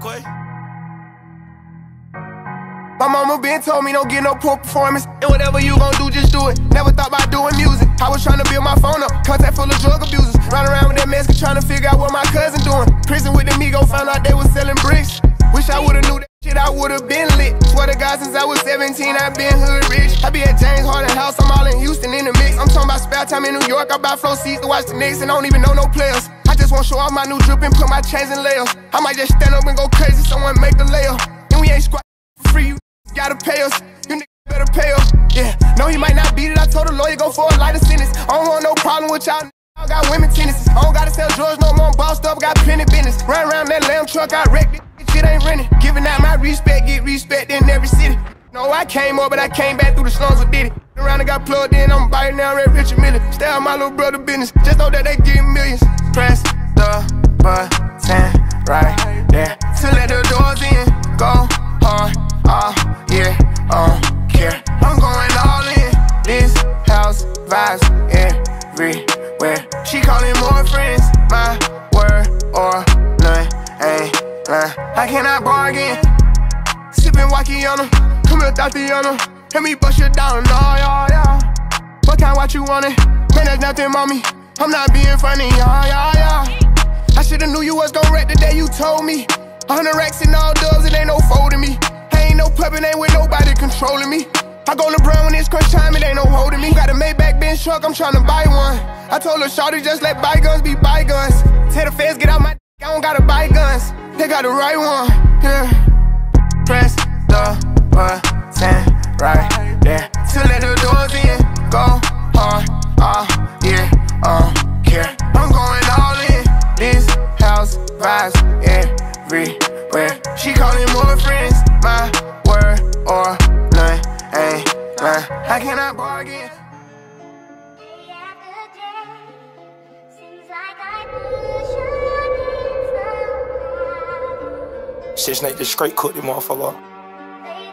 Quay. My mama been told me don't get no poor performance. And whatever you gon' do, just do it. Never thought about doing music. I was trying to build my phone up. Contact full of drug abusers. Run around with that mask trying to figure out what my cousin doing. Prison with the Migo found out they was selling bricks. Wish I would've knew that shit, I would've been lit. Swear to God, since I was 17, i been hood rich. I be at James Harden house, I'm all in Houston in the mix. I'm talking about spare time in New York. I buy flow seats to watch the Knicks and I don't even know no players. Just wanna show off my new drip and put my chains in layers. I might just stand up and go crazy, someone make the layer. And we ain't squat for free, you gotta pay us. You niggas better pay us. Yeah, no, he might not beat it. I told the lawyer go for a lighter sentence. I don't want no problem with y'all. I got women tennis. I don't gotta sell drugs no more. I'm bossed up, got plenty business. Run around that lamb truck, I wrecked it. Shit ain't renting. Giving out my respect, get respect in every city. No, I came up, but I came back through the slums with Diddy. Around and got plugged in, I'm biting now, Red Richard Mille. Stay out my little brother business. Just know that they give millions. Press the button right there to let the doors in. Go hard, oh yeah, oh care. I'm going all in. This house vibes everywhere. She calling more friends, my word or none. Ain't lying. I cannot bargain. Sipping Wakiana, come here, Tatiana. Let me bust you down, oh yeah, yeah. What kind what you wanted? Man, there's nothing, mommy. I'm not being funny, yeah, yeah, yeah. I should've knew you was gon' wreck the day you told me. Hundred racks and all dubs, it ain't no folding me. I ain't no puppet, ain't with nobody controlling me. I go LeBron when it's crunch time, it ain't no holding me. Got a Maybach Benz truck, I'm tryna buy one. I told her, Shawty, just let bygones be bygones. Tell the feds, get out my I don't gotta buy guns. They got the right one, yeah.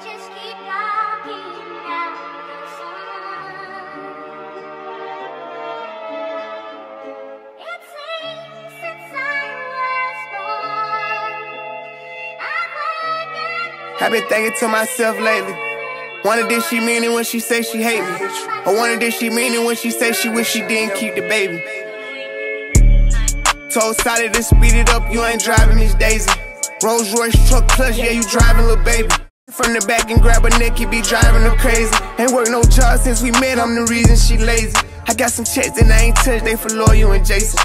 Just keep knocking at the sun. It seems since I was born, I've I've been thinking to myself lately. Wonder did she mean it when she say she hate me? Or wonder did she mean it when she say she wish she didn't keep the baby? Told Sally to speed it up, you ain't driving Miss Daisy. Rolls Royce truck clutch, yeah, you driving little baby. From the back and grab a neck, you be driving her crazy. Ain't work no job since we met, I'm the reason she lazy. I got some checks that I ain't touched, they for Loyal and Jason.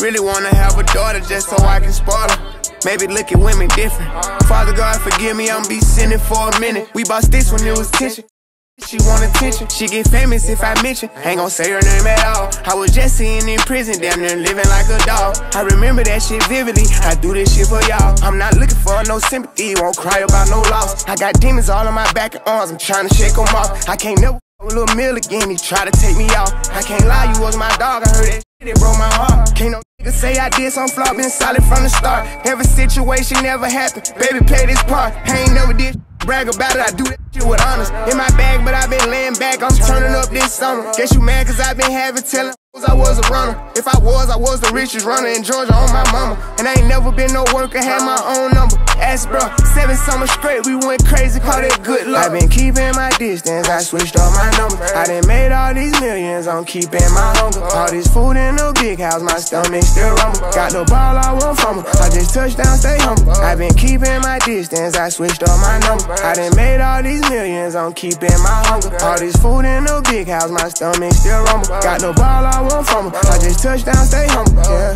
Really wanna have a daughter just so I can spoil her. Maybe look at women different. Father God, forgive me, I'm be sinning for a minute. We bought this when it was tension. She want attention, she get famous if I mention. Ain't gon' say her name at all. I was just sitting in prison, damn near living like a dog. I remember that shit vividly. I do this shit for y'all. I'm not looking for no sympathy, won't cry about no loss. I got demons all on my back and arms, I'm trying to shake them off. I can't never little meal again, he try to take me out. I can't lie, you was my dog, I heard that shit, it broke my heart. Can't no nigga say I did some flaw, been solid from the start. Every situation never happened, baby play this part. I ain't never did brag about it, I do shit with honors. In my bag, but I been laying back, I'm turning up this summer. Guess you mad cause I been having telling I was a runner. If I was, I was the richest runner in Georgia on my mama. And I ain't never been no worker, had my own number. Ask bro, seven summers straight, we went crazy, call that good luck. I been keeping my distance, I switched up my number. I done made all these millions, I'm keeping my hunger. All this food in the big house, my stomach still rumble. Got the ball, I want from her. I just touched down, stay humble. I been keeping my distance, I switched up my number. I done made all these millions, I'm keeping my hunger. All this food in the big house, my stomach still rumble. Got no ball, I want from her. I just touched down, stay humble. Yeah.